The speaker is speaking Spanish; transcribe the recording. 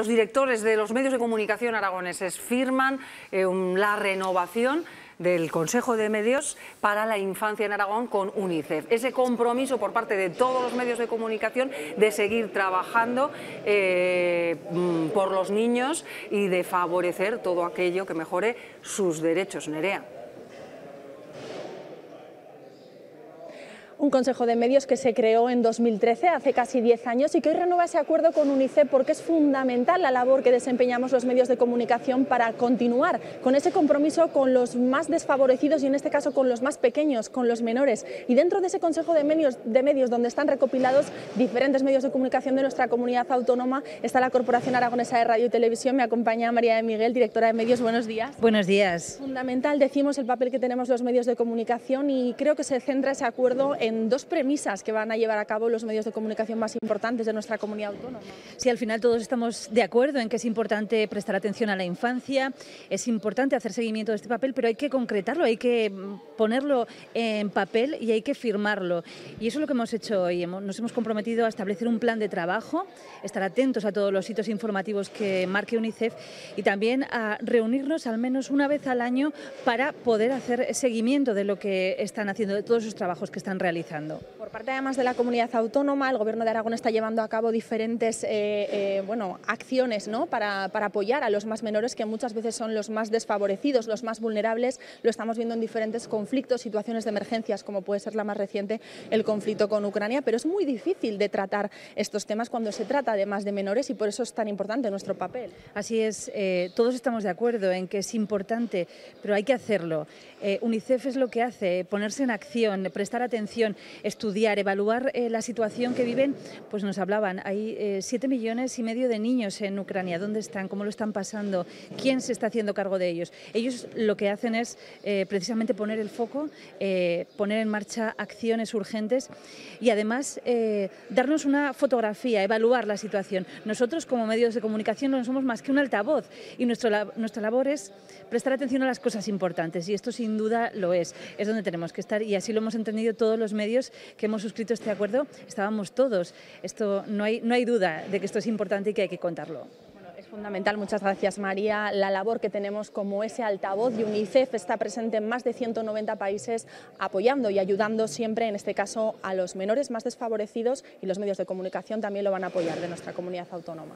Los directores de los medios de comunicación aragoneses firman eh, la renovación del Consejo de Medios para la Infancia en Aragón con UNICEF. Ese compromiso por parte de todos los medios de comunicación de seguir trabajando eh, mm, por los niños y de favorecer todo aquello que mejore sus derechos. Nerea. Un Consejo de Medios que se creó en 2013, hace casi 10 años, y que hoy renueva ese acuerdo con UNICEF porque es fundamental la labor que desempeñamos los medios de comunicación para continuar con ese compromiso con los más desfavorecidos y en este caso con los más pequeños, con los menores. Y dentro de ese Consejo de Medios, de medios donde están recopilados diferentes medios de comunicación de nuestra comunidad autónoma, está la Corporación Aragonesa de Radio y Televisión. Me acompaña María de Miguel, directora de medios. Buenos días. Buenos días. Fundamental, decimos, el papel que tenemos los medios de comunicación y creo que se centra ese acuerdo en dos premisas que van a llevar a cabo los medios de comunicación más importantes de nuestra comunidad autónoma. Sí, al final todos estamos de acuerdo en que es importante prestar atención a la infancia, es importante hacer seguimiento de este papel, pero hay que concretarlo, hay que ponerlo en papel y hay que firmarlo. Y eso es lo que hemos hecho hoy. Nos hemos comprometido a establecer un plan de trabajo, estar atentos a todos los sitios informativos que marque UNICEF y también a reunirnos al menos una vez al año para poder hacer seguimiento de lo que están haciendo, de todos esos trabajos que están realizando realizando. Por parte además de la comunidad autónoma, el Gobierno de Aragón está llevando a cabo diferentes eh, eh, bueno, acciones ¿no? para, apoyar a los más menores, que muchas veces son los más desfavorecidos, los más vulnerables. Lo estamos viendo en diferentes conflictos, situaciones de emergencias, como puede ser la más reciente, el conflicto con Ucrania, pero es muy difícil de tratar estos temas cuando se trata además de menores y por eso es tan importante nuestro papel. Así es, eh, todos estamos de acuerdo en que es importante, pero hay que hacerlo. UNICEF es lo que hace, ponerse en acción, prestar atención estudiar, evaluar eh, la situación que viven, pues nos hablaban, hay eh, siete millones y medio de niños en Ucrania, ¿dónde están? ¿Cómo lo están pasando? ¿Quién se está haciendo cargo de ellos? Ellos lo que hacen es eh, precisamente poner el foco, poner en marcha acciones urgentes y además darnos una fotografía, evaluar la situación. Nosotros como medios de comunicación no somos más que un altavoz y nuestro, nuestra labor es prestar atención a las cosas importantes y esto sin duda lo es, es donde tenemos que estar y así lo hemos entendido todos los medios que hemos suscrito este acuerdo estábamos todos. Esto no hay, no hay duda de que esto es importante y que hay que contarlo es fundamental, muchas gracias María, la labor que tenemos como ese altavoz de UNICEF está presente en más de 190 países apoyando y ayudando siempre, en este caso, a los menores más desfavorecidos y los medios de comunicación también lo van a apoyar de nuestra comunidad autónoma.